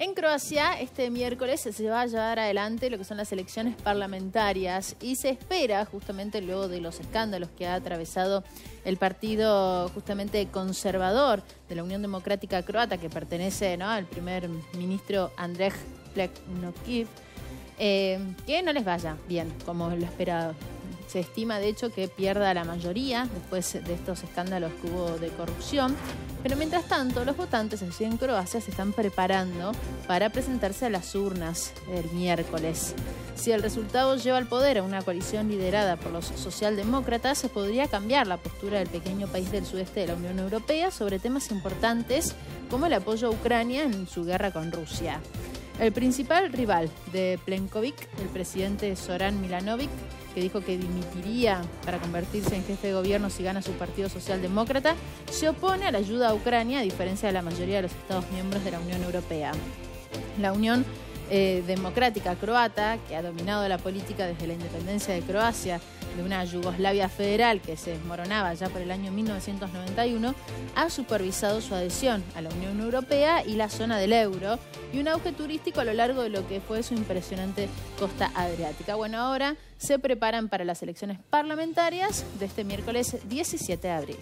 En Croacia, este miércoles se va a llevar adelante lo que son las elecciones parlamentarias y se espera, justamente luego de los escándalos que ha atravesado el partido justamente conservador de la Unión Democrática Croata, que pertenece al primer ministro Andrej Pleknokiv, eh, que no les vaya bien, como lo esperado. Se estima, de hecho, que pierda la mayoría después de estos escándalos que hubo de corrupción. Pero mientras tanto, los votantes en Croacia se están preparando para presentarse a las urnas el miércoles. Si el resultado lleva al poder a una coalición liderada por los socialdemócratas, se podría cambiar la postura del pequeño país del sudeste de la Unión Europea sobre temas importantes como el apoyo a Ucrania en su guerra con Rusia. El principal rival de Plenkovic, el presidente Zoran Milanovic, que dijo que dimitiría para convertirse en jefe de gobierno si gana su partido socialdemócrata, se opone a la ayuda a Ucrania a diferencia de la mayoría de los Estados miembros de la Unión Europea. La Unión eh, democrática croata, que ha dominado la política desde la independencia de Croacia, de una Yugoslavia federal que se desmoronaba ya por el año 1991, ha supervisado su adhesión a la Unión Europea y la zona del euro, y un auge turístico a lo largo de lo que fue su impresionante costa adriática. Bueno, ahora se preparan para las elecciones parlamentarias de este miércoles 17 de abril.